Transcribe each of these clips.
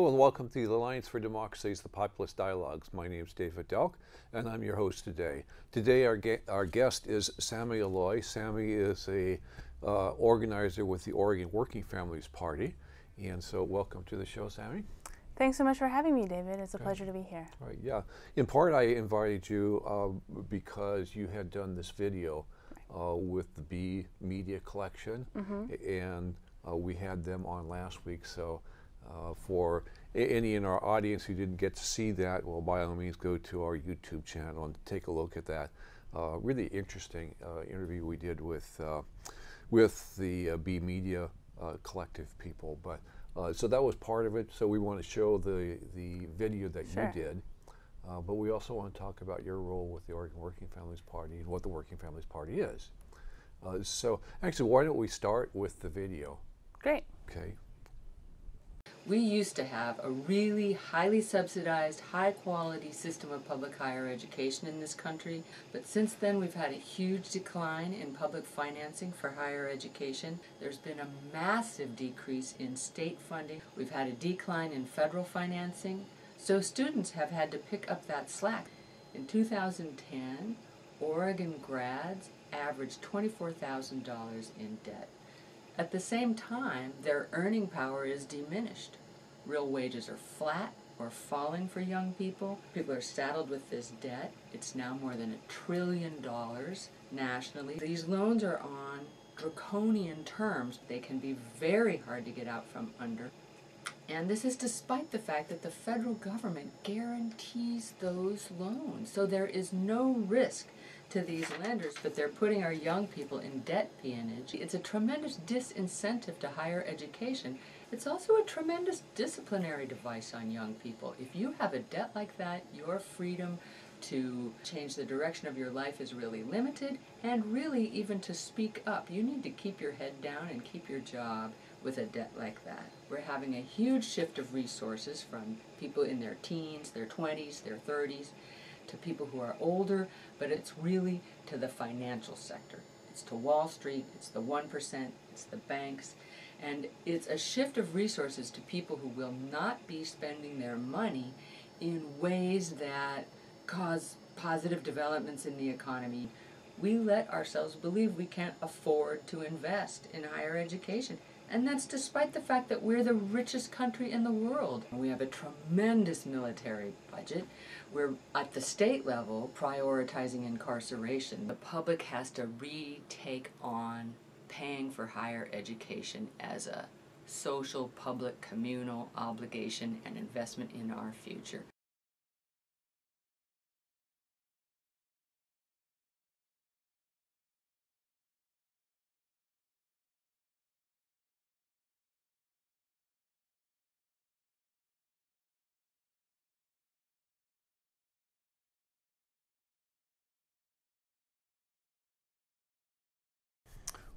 Hello and welcome to the Alliance for Democracy's The Populist Dialogues. My name is David Delk and I'm your host today. Today our, our guest is Sami Alloy. Sami is a uh, organizer with the Oregon Working Families Party. And so welcome to the show, Sami. Thanks so much for having me, David. It's a pleasure to be here. Right, yeah. In part, I invited you uh, because you had done this video uh, with the B Media Collective, mm -hmm. and uh, we had them on last week. So uh, for any in our audience who didn't get to see that, well, by all means, go to our YouTube channel and take a look at that. Uh, really interesting uh, interview we did with uh, with the uh, B Media uh, Collective people. But so that was part of it. So we want to show the the video that sure. you did. but we also want to talk about your role with the Oregon Working Families Party and what the Working Families Party is. so actually, why don't we start with the video? Great. Okay. We used to have a really highly subsidized, high quality system of public higher education in this country, but since then we've had a huge decline in public financing for higher education. There's been a massive decrease in state funding. We've had a decline in federal financing, so students have had to pick up that slack. In 2010, Oregon grads averaged $24,000 in debt. At the same time, their earning power is diminished. Real wages are flat or falling for young people. People are saddled with this debt. It's now more than a trillion dollars nationally. These loans are on draconian terms. They can be very hard to get out from under. And this is despite the fact that the federal government guarantees those loans. So there is no risk to these lenders, but they're putting our young people in debt peonage. It's a tremendous disincentive to higher education. It's also a tremendous disciplinary device on young people. If you have a debt like that, your freedom to change the direction of your life is really limited, and really even to speak up. You need to keep your head down and keep your job with a debt like that. We're having a huge shift of resources from people in their teens, their 20s, their 30s, to people who are older, but it's really to the financial sector. It's to Wall Street, it's the 1%, it's the banks, and it's a shift of resources to people who will not be spending their money in ways that cause positive developments in the economy. We let ourselves believe we can't afford to invest in higher education. And that's despite the fact that we're the richest country in the world. We have a tremendous military budget. We're at the state level prioritizing incarceration. The public has to retake on paying for higher education as a social, public, communal obligation and investment in our future.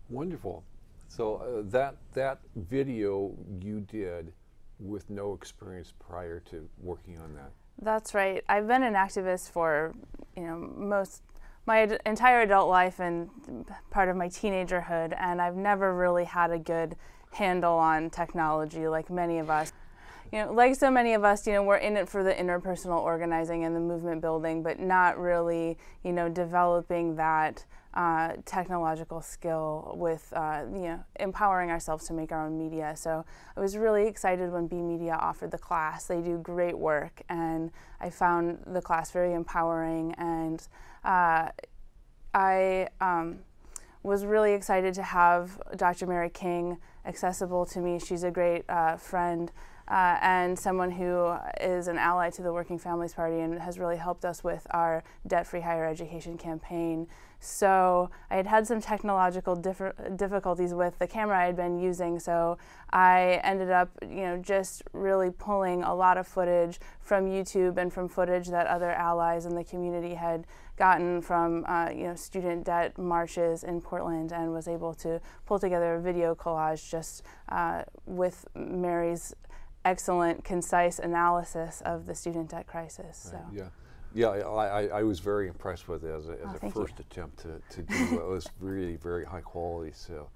Wonderful. So uh, that that video you did with no experience prior to working on that. That's right. I've been an activist for you know most my entire adult life and part of my teenagerhood, and I've never really had a good handle on technology like many of us. You know, like so many of us, you know, we're in it for the interpersonal organizing and the movement building, but not really, you know, developing that uh, technological skill with uh, you know empowering ourselves to make our own media. So I was really excited when B Media offered the class. They do great work, and I found the class very empowering. And uh, I um, was really excited to have Dr. Mary King accessible to me. She's a great uh, friend. Uh, and someone who is an ally to the Working Families Party and has really helped us with our debt-free higher education campaign. So I had had some technological difficulties with the camera I had been using, so I ended up, you know, just really pulling a lot of footage from YouTube and from footage that other allies in the community had gotten from, uh, you know, student debt marches in Portland, and was able to pull together a video collage just uh, with Mary's excellent, concise analysis of the student debt crisis. Right. Yeah. Yeah, I, I, was very impressed with it as a, as oh, a first you. attempt to, to do it. It was really very high quality. So,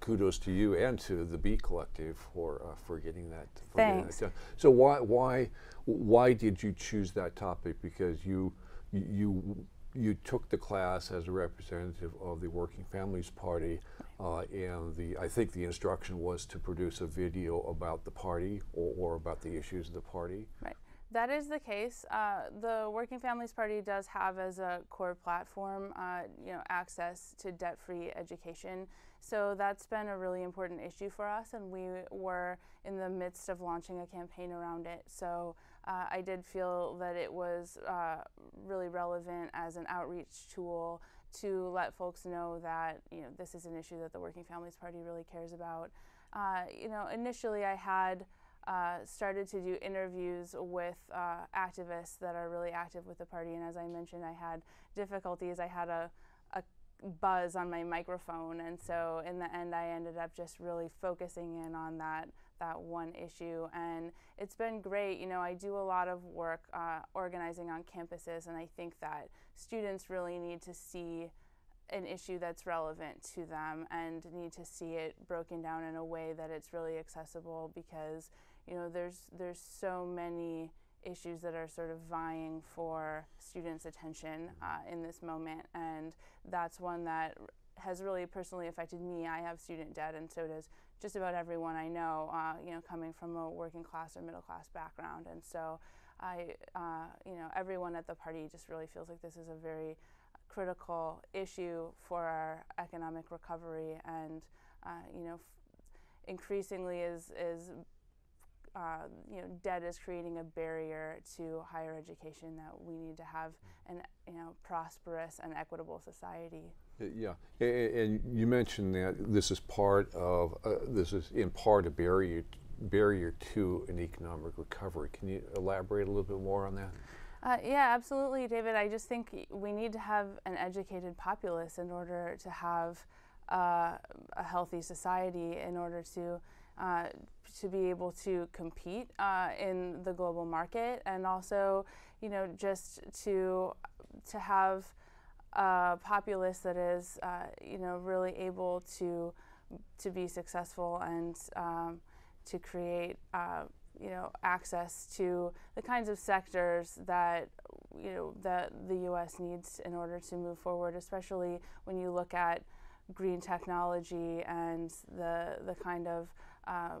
kudos to you and to the B Collective for uh, for getting that. For Thanks. Getting that. So why why why did you choose that topic? Because you you you took the class as a representative of the Working Families Party, uh, and the I think the instruction was to produce a video about the party or, or about the issues of the party. Right. That is the case. Uh, the Working Families Party does have as a core platform, uh, you know, access to debt-free education. So that's been a really important issue for us, and we were in the midst of launching a campaign around it. So uh, I did feel that it was uh, really relevant as an outreach tool to let folks know that you know this is an issue that the Working Families Party really cares about. Uh, you know, initially I had uh, started to do interviews with uh, activists that are really active with the party. And as I mentioned, I had difficulties. I had a, a buzz on my microphone. And so in the end, I ended up just really focusing in on that, that one issue. And it's been great. You know, I do a lot of work uh, organizing on campuses, and I think that students really need to see an issue that's relevant to them and need to see it broken down in a way that it's really accessible because you know there's there's so many issues that are sort of vying for students' attention uh, in this moment, and that's one that has really personally affected me. I have student debt, and so does just about everyone I know. Uh, you know, coming from a working class or middle class background, and so I, uh, you know, everyone at the party just really feels like this is a very critical issue for our economic recovery, and uh, you know, increasingly is is uh, you know, debt is creating a barrier to higher education that we need to have an you know prosperous and equitable society. Yeah, and you mentioned that this is part of uh, this is in part a barrier barrier to an economic recovery. Can you elaborate a little bit more on that? Uh, yeah, absolutely, David. I just think we need to have an educated populace in order to have uh, a healthy society, in order to uh, to be able to compete uh, in the global market, and also, you know, just to to have a populace that is, uh, you know, really able to to be successful and um, to create, uh, you know, access to the kinds of sectors that you know that the U.S. needs in order to move forward, especially when you look at green technology and the the kind of uh,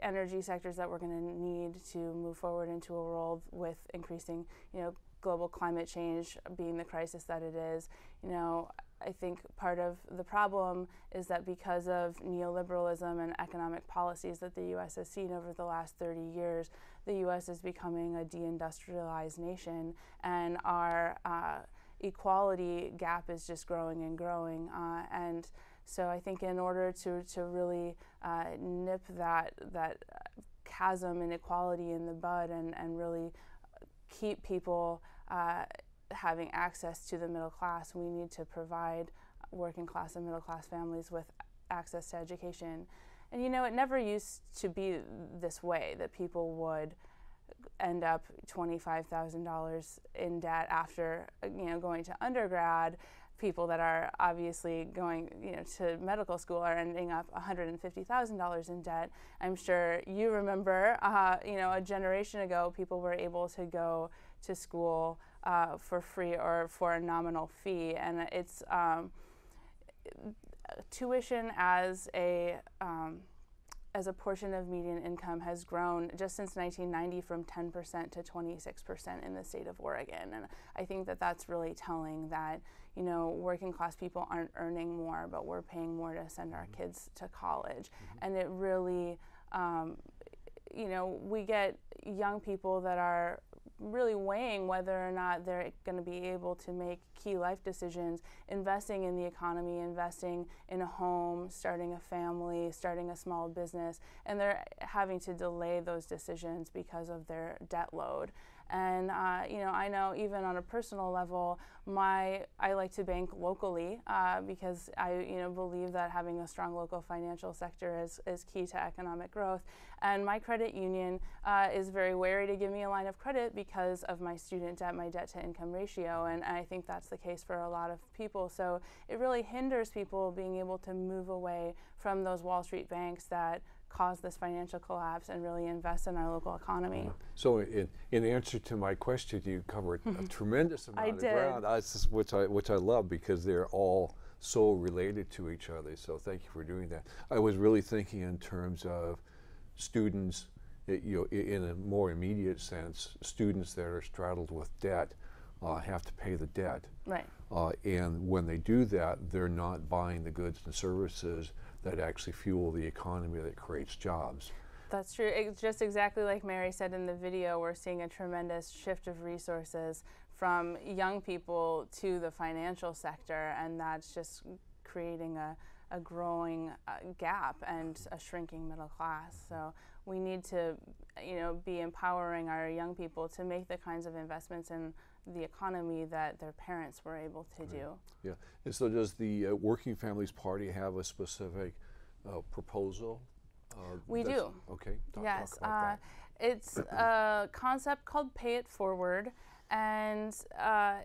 energy sectors that we're going to need to move forward into a world with increasing, you know, global climate change being the crisis that it is. You know, I think part of the problem is that because of neoliberalism and economic policies that the U.S. has seen over the last 30 years, the U.S. is becoming a deindustrialized nation, and our uh, equality gap is just growing and growing. Uh, and so I think in order to, to really uh, nip that, that chasm inequality in the bud and, and really keep people uh, having access to the middle class, we need to provide working class and middle class families with access to education. And you know, it never used to be this way that people would end up $25,000 in debt after you know going to undergrad people that are obviously going you know to medical school are ending up $150,000 in debt. I'm sure you remember uh, you know a generation ago people were able to go to school uh, for free or for a nominal fee and it's um, tuition as a um, as a portion of median income has grown just since 1990 from 10% to 26% in the state of Oregon. And I think that that's really telling that, you know, working class people aren't earning more, but we're paying more to send our kids to college. Mm-hmm. And it really, um, you know, we get young people that are really weighing whether or not they're going to be able to make key life decisions, investing in the economy, investing in a home, starting a family, starting a small business, and they're having to delay those decisions because of their debt load. And uh, you know, I know even on a personal level, my I like to bank locally uh, because I you know believe that having a strong local financial sector is, is key to economic growth. And my credit union uh, is very wary to give me a line of credit because of my student debt, my debt to income ratio, and I think that's the case for a lot of people. So it really hinders people being able to move away from those Wall Street banks that cause this financial collapse and really invest in our local economy. So, in, in answer to my question, you covered a tremendous amount I of did. ground, which I which I love because they're all so related to each other. So, thank you for doing that. I was really thinking in terms of students, you know, in a more immediate sense, students that are straddled with debt uh, have to pay the debt. Right. Uh, and when they do that, they're not buying the goods and services that actually fuel the economy that creates jobs. That's true. It's just exactly like Mary said in the video, we're seeing a tremendous shift of resources from young people to the financial sector, and that's just creating a, a growing uh, gap and a shrinking middle class. So we need to, you know, be empowering our young people to make the kinds of investments in the economy that their parents were able to do. Yeah. And so, does the uh, Working Families Party have a specific uh, proposal? Uh, We do. Okay. Talk, yes, talk about uh, it's a concept called Pay It Forward, and uh,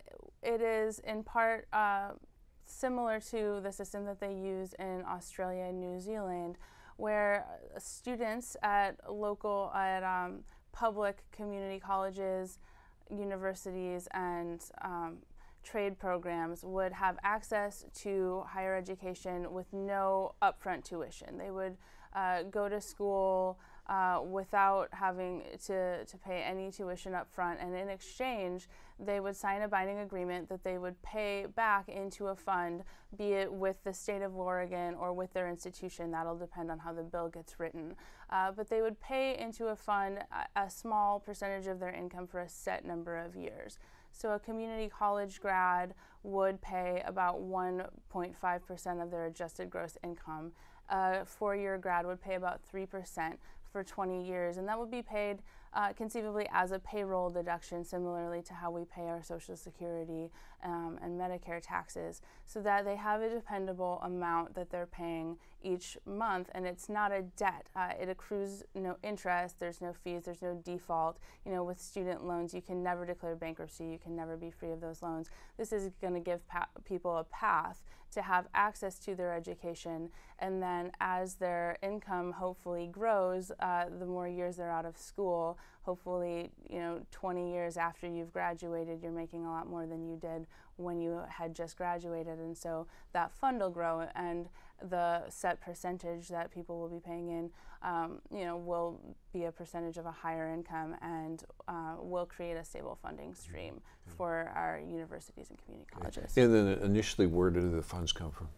it is in part uh, similar to the system that they use in Australia and New Zealand, where students at local at um, public community colleges, universities, and um, trade programs would have access to higher education with no upfront tuition. They would uh, go to school uh, without having to, to pay any tuition up front, and in exchange, they would sign a binding agreement that they would pay back into a fund, be it with the state of Oregon or with their institution. That'll depend on how the bill gets written. Uh, but they would pay into a fund a, a small percentage of their income for a set number of years. So a community college grad would pay about 1.5% of their adjusted gross income. A four-year grad would pay about 3% for 20 years, and that would be paid uh, conceivably as a payroll deduction, similarly to how we pay our Social Security um, and Medicare taxes, so that they have a dependable amount that they're paying each month, and it's not a debt. Uh, it accrues no interest, there's no fees, there's no default. You know, with student loans, you can never declare bankruptcy, you can never be free of those loans. This is going to give people a path to have access to their education, and then as their income hopefully grows, uh, the more years they're out of school, hopefully, you know, 20 years after you've graduated, you're making a lot more than you did when you had just graduated. And so that fund will grow, and the set percentage that people will be paying in, um, you know, will be a percentage of a higher income and uh, will create a stable funding stream for our universities and community colleges. And then initially, where do the funds come from?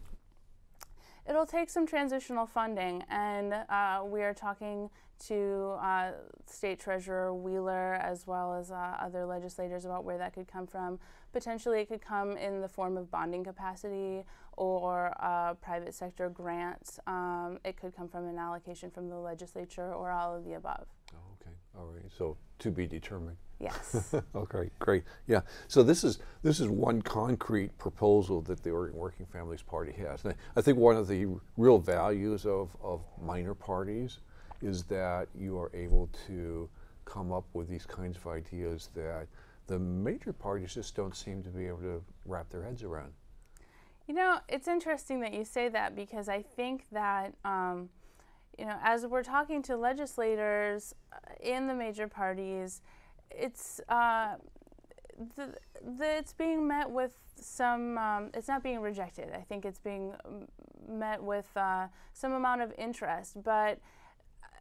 It'll take some transitional funding, and uh, we are talking to uh, State Treasurer Wheeler as well as uh, other legislators about where that could come from. Potentially, it could come in the form of bonding capacity or uh, private sector grants. Um, it could come from an allocation from the legislature or all of the above. Oh, okay. All right. So to be determined. Yes. okay, great. Yeah. So this is this is one concrete proposal that the Oregon Working Families Party has. And I, I think one of the real values of, of minor parties is that you are able to come up with these kinds of ideas that the major parties just don't seem to be able to wrap their heads around. You know, it's interesting that you say that because I think that, um, you know, as we're talking to legislators uh, in the major parties, it's uh, the, the, it's being met with some. Um, it's not being rejected. I think it's being um, met with uh, some amount of interest, but.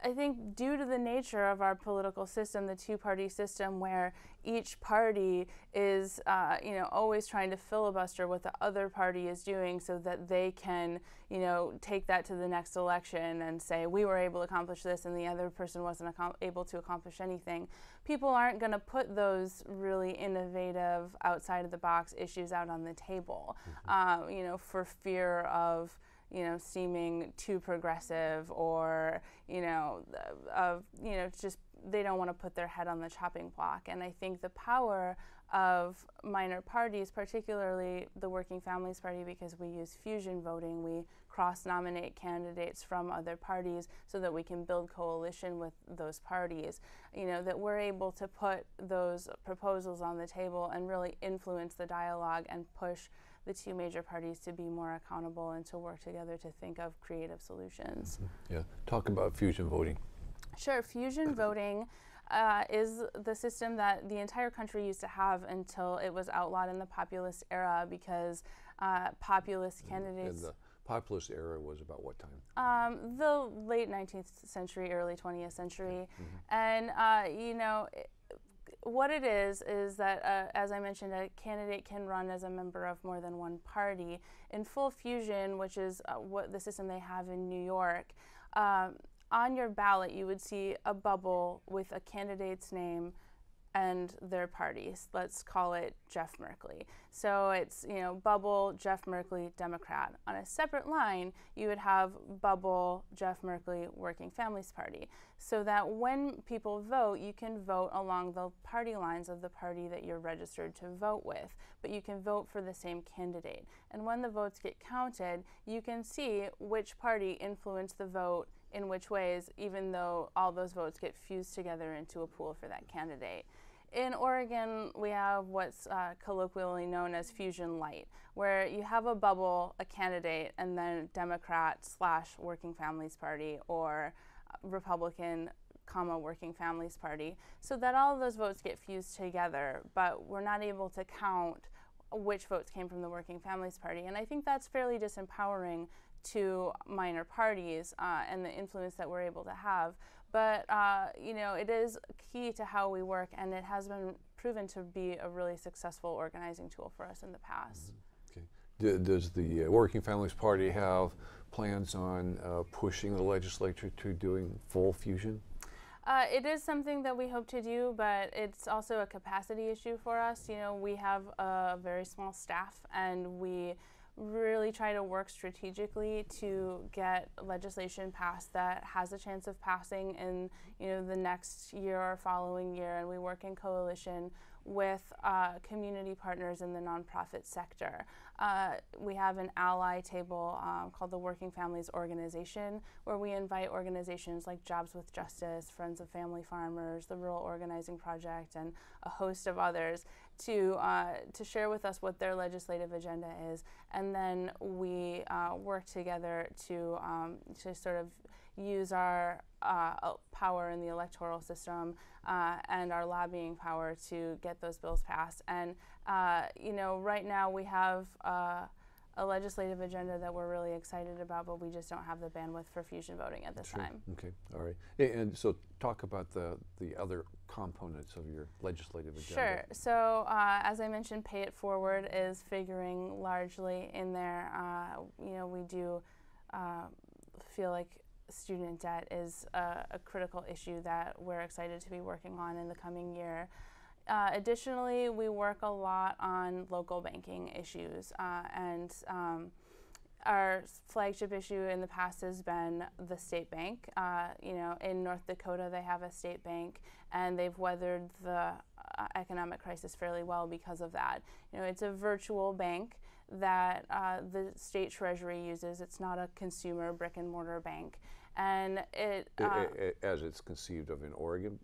I think due to the nature of our political system, the two-party system, where each party is, uh, you know, always trying to filibuster what the other party is doing, so that they can, you know, take that to the next election and say we were able to accomplish this and the other person wasn't able to accomplish anything. People aren't going to put those really innovative, outside of the box issues out on the table, uh, you know, for fear of you know, seeming too progressive or, you know, of, you know, just they don't want to put their head on the chopping block. And I think the power of minor parties, particularly the Working Families Party, because we use fusion voting, we cross nominate candidates from other parties so that we can build coalition with those parties. You know, that we're able to put those proposals on the table and really influence the dialogue and push the two major parties to be more accountable and to work together to think of creative solutions. Mm-hmm. Yeah, talk about fusion voting. Sure, fusion voting uh, is the system that the entire country used to have until it was outlawed in the populist era because uh, populist candidates. And the populist era was about what time? Um, the late 19th century, early 20th century. Mm-hmm. And, uh, you know, what it is is that, uh, as I mentioned, a candidate can run as a member of more than one party. In full fusion, which is uh, what the system they have in New York, um, on your ballot, you would see a bubble with a candidate's name and their parties. Let's call it Jeff Merkley. So it's, you know, Bubble, Jeff Merkley, Democrat. On a separate line, you would have Bubble, Jeff Merkley, Working Families Party. So that when people vote, you can vote along the party lines of the party that you're registered to vote with, but you can vote for the same candidate. And when the votes get counted, you can see which party influenced the vote in which ways, even though all those votes get fused together into a pool for that candidate. In Oregon, we have what's uh, colloquially known as fusion light, where you have a bubble, a candidate, and then Democrat slash Working Families Party or Republican comma Working Families Party, so that all of those votes get fused together, but we're not able to count which votes came from the Working Families Party. And I think that's fairly disempowering to minor parties uh, and the influence that we're able to have. But uh, you know, it is key to how we work, and it has been proven to be a really successful organizing tool for us in the past. Mm-hmm. Okay. does the uh, Working Families Party have plans on uh, pushing the legislature to doing full fusion? Uh, it is something that we hope to do, but it's also a capacity issue for us. You know, we have a very small staff, and we really try to work strategically to get legislation passed that has a chance of passing in you know the next year or following year and we work in coalition with uh, community partners in the nonprofit sector. Uh, we have an ally table um, called the Working Families Organization, where we invite organizations like Jobs with Justice, Friends of Family Farmers, the Rural Organizing Project, and a host of others to uh, to share with us what their legislative agenda is, and then we uh, work together to um, to sort of use our uh, power in the electoral system uh, and our lobbying power to get those bills passed. And uh, you know, right now we have uh, a legislative agenda that we're really excited about, but we just don't have the bandwidth for fusion voting at this sure. time. Okay, all right. And so, talk about the the other components of your legislative agenda. Sure. So, uh, as I mentioned, Pay It Forward is figuring largely in there. Uh, you know, we do feel like student debt is a, a, critical issue that we're excited to be working on in the coming year. Uh, additionally, we work a lot on local banking issues, uh, and um, our flagship issue in the past has been the state bank. Uh, you know, in North Dakota, they have a state bank, and they've weathered the uh, economic crisis fairly well because of that. You know, it's a virtual bank that uh, the state treasury uses. It's not a consumer brick and mortar bank, and it, uh, as it's conceived of in Oregon.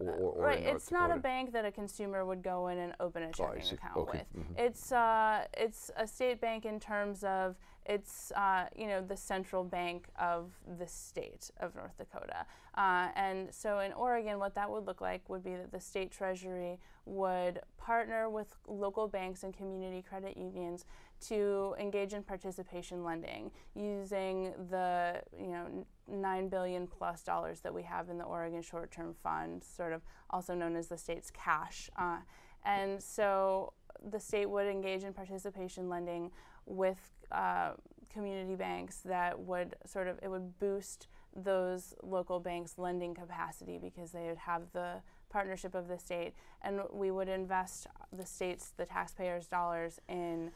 Or, or right, it's Dakota. not a bank that a consumer would go in and open a oh, checking oh, account okay. with. Mm-hmm. It's uh, it's a state bank in terms of it's uh, you know the central bank of the state of North Dakota, uh, and so in Oregon, what that would look like would be that the state treasury would partner with local banks and community credit unions to engage in participation lending using the you know nine billion plus dollars that we have in the Oregon Short-Term Fund, sort of also known as the state's cash, uh, and so the state would engage in participation lending with uh, community banks that would sort of it would boost those local banks lending capacity because they would have the partnership of the state. And we would invest the state's the taxpayers dollars in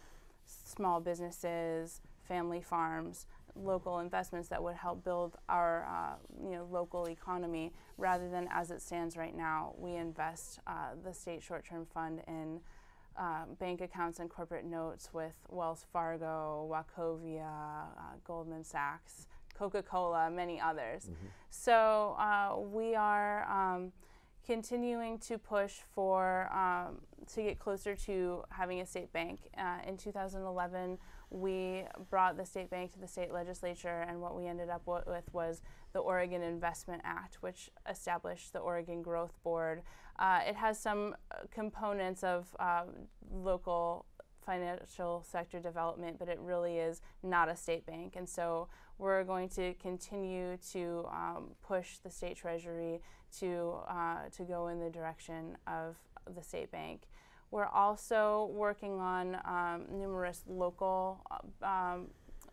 small businesses family farms, local investments that would help build our uh, you know local economy rather than as it stands right now we invest uh, the state short-term fund in uh, bank accounts and corporate notes with Wells Fargo, Wachovia, uh, Goldman Sachs, Coca-Cola, many others. Mm-hmm. So uh, we are um, continuing to push for um, to get closer to having a state bank. Uh, in 2011, we brought the state bank to the state legislature, and what we ended up with was the Oregon Investment Act, which established the Oregon Growth Board. Uh, it has some uh, components of uh, local financial sector development, but it really is not a state bank. And so we're going to continue to um, push the state treasury to, uh, to go in the direction of the state bank. We're also working on um, numerous local uh, um,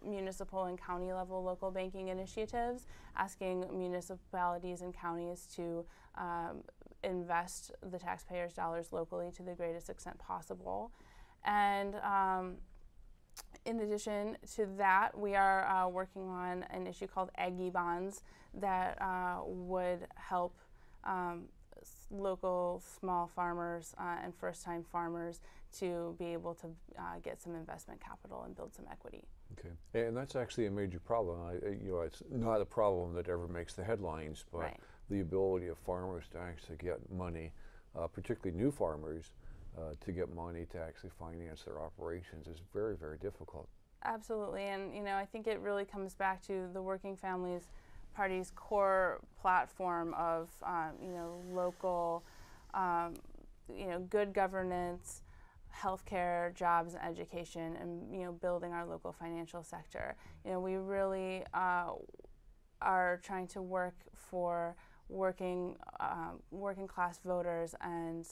municipal and county level local banking initiatives, asking municipalities and counties to um, invest the taxpayers' dollars locally to the greatest extent possible. And um, in addition to that, we are uh, working on an issue called Aggie Bonds that uh, would help um, local small farmers uh, and first time farmers to be able to uh, get some investment capital and build some equity. Okay, and that's actually a major problem. I, you know, it's not a problem that ever makes the headlines, but right. the ability of farmers to actually get money, uh, particularly new farmers, uh, to get money to actually finance their operations is very, very difficult. Absolutely, and you know, I think it really comes back to the Working Families Party's core platform of um, you know local, um, you know, good governance, healthcare, jobs, and education, and you know, building our local financial sector. You know, we really uh, are trying to work for working um, working class voters and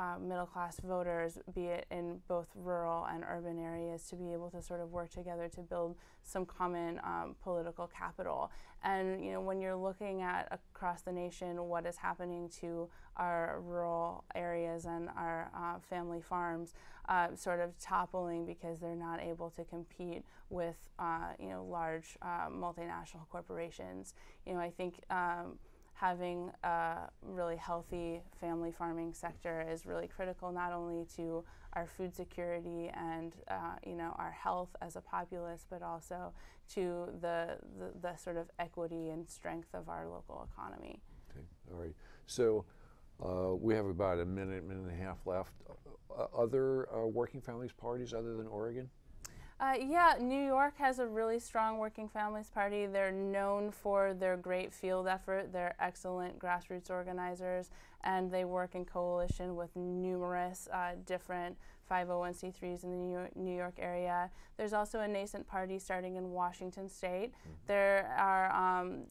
uh, middle class voters, be it in both rural and urban areas, to be able to sort of work together to build some common um, political capital. And you know, when you're looking at across the nation what is happening to our rural areas and our uh, family farms, uh, sort of toppling because they're not able to compete with uh, you know large uh, multinational corporations. You know, I think. Um, having a really healthy family farming sector is really critical not only to our food security and uh, you know our health as a populace but also to the, the, the, sort of equity and strength of our local economy. Okay, all right. So uh, we have about a minute, minute and a half left. Uh, other working families parties other than Oregon? Uh, yeah, New York has a really strong Working Families Party. They're known for their great field effort. They're excellent grassroots organizers, and they work in coalition with numerous uh, different 501c3s in the New York, New York, area. There's also a nascent party starting in Washington State. Mm-hmm. There are um,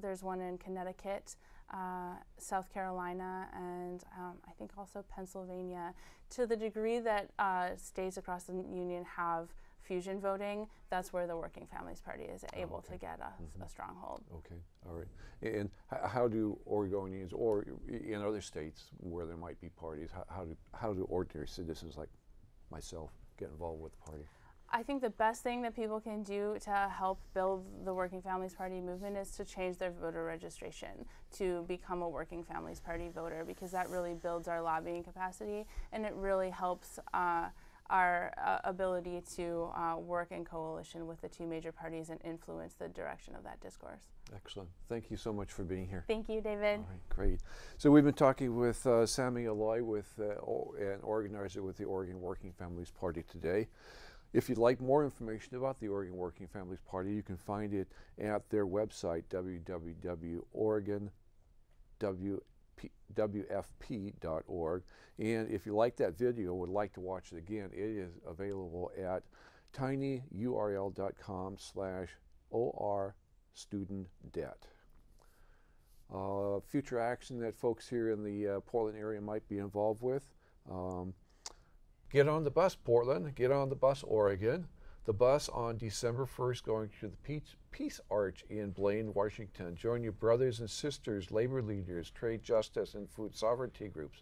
there's one in Connecticut. Uh, South Carolina, and um, I think also Pennsylvania, to the degree that uh, states across the union have fusion voting, that's where the Working Families Party is oh, able okay. to get a, mm-hmm. a, stronghold. Okay, all right. And how do Oregonians, or in other states where there might be parties, how, how do how do ordinary citizens like myself get involved with the party? I think the best thing that people can do to help build the Working Families Party movement is to change their voter registration to become a Working Families Party voter because that really builds our lobbying capacity and it really helps. Uh, our uh, ability to uh, work in coalition with the two major parties and influence the direction of that discourse. Excellent. Thank you so much for being here. Thank you, David. All right, great. So we've been talking with uh, Sami Alloy, with uh, an organizer with the Oregon Working Families Party today. If you'd like more information about the Oregon Working Families Party, you can find it at their website, www.oregon.w wfp.org. And if you like that video would like to watch it again, it is available at tinyurl.com slash or student debt. Uh, future action that folks here in the uh, Portland area might be involved with. Um, get on the bus, Portland. Get on the bus, Oregon the bus on December 1st going to the Peace, Peace Arch in Blaine, Washington. Join your brothers and sisters, labor leaders, trade justice, and food sovereignty groups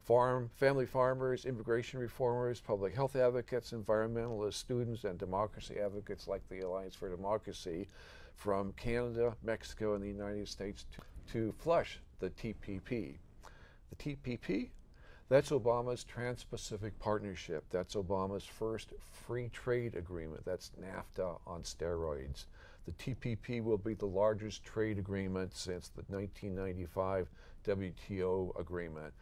farm, family farmers, immigration reformers, public health advocates, environmentalists, students, and democracy advocates like the Alliance for Democracy from Canada, Mexico, and the United States to, to flush the TPP. The TPP, that's Obama's Trans Pacific Partnership. That's Obama's first free trade agreement. That's NAFTA on steroids. The TPP will be the largest trade agreement since the 1995 WTO agreement.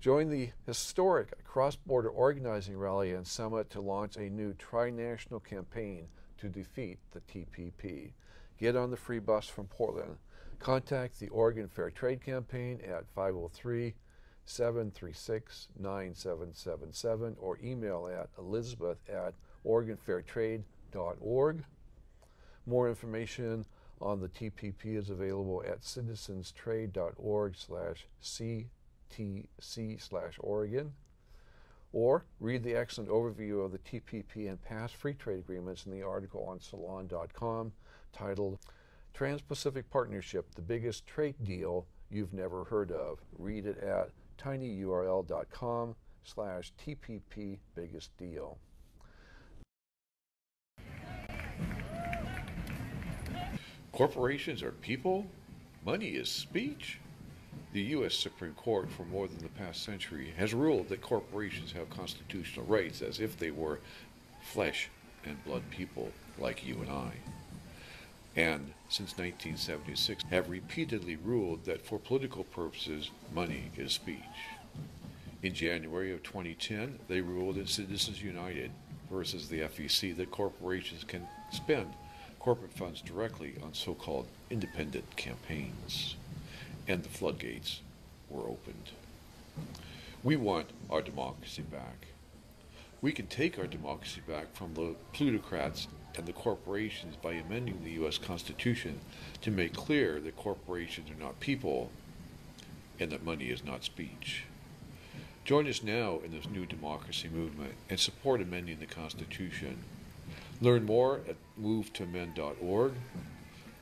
Join the historic cross border organizing rally and summit to launch a new tri-national campaign to defeat the TPP. Get on the free bus from Portland. Contact the Oregon Fair Trade Campaign at 503 736 9777 or email at elizabeth at oregonfairtrade.org. More information on the TPP is available at citizenstrade.org slash CTC slash Oregon. Or read the excellent overview of the TPP and past free trade agreements in the article on salon.com titled Trans-Pacific Partnership, the biggest trade deal you've never heard of. Read it at tinyurl.com slash TPP biggest deal. Corporations are people, money is speech. The U.S. Supreme Court, for more than the past century, has ruled that corporations have constitutional rights as if they were flesh and blood people like you and I. And since 1976, have repeatedly ruled that for political purposes, money is speech. In January of 2010, they ruled in Citizens United versus the FEC that corporations can spend corporate funds directly on so called independent campaigns, and the floodgates were opened. We want our democracy back. We can take our democracy back from the plutocrats and the corporations by amending the U.S. Constitution to make clear that corporations are not people and that money is not speech. Join us now in this new democracy movement and support amending the Constitution Learn more at movetoamend.org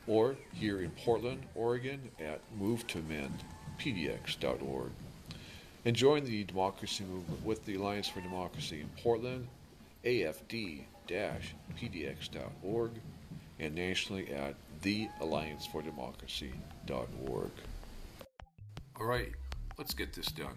or here in Portland, Oregon at movetoamendpdx.org. And join the democracy movement with the Alliance for Democracy in Portland, afd-pdx.org, and nationally at thealliancefordemocracy.org. All right, let's get this done.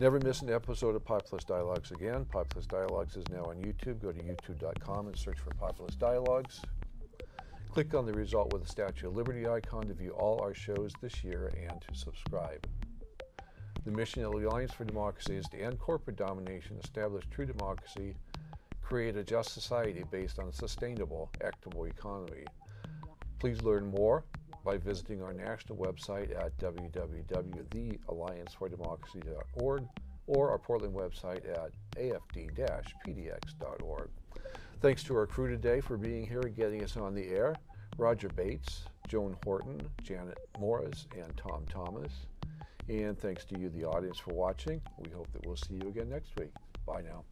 Never miss an episode of Populist Dialogues again. Populist Dialogues is now on YouTube. Go to youtube.com and search for Populist Dialogues. Click on the result with the Statue of Liberty icon to view all our shows this year and to subscribe. The mission of the Alliance for Democracy is to end corporate domination, establish true democracy, create a just society based on a sustainable, equitable economy. Please learn more by visiting our national website at www.thealliancefordemocracy.org or our Portland website at afd-pdx.org. Thanks to our crew today for being here and getting us on the air. Roger Bates, Joan Horton, Janet Morris, and Tom Thomas. And thanks to you, the audience, for watching. We hope that we'll see you again next week. Bye now.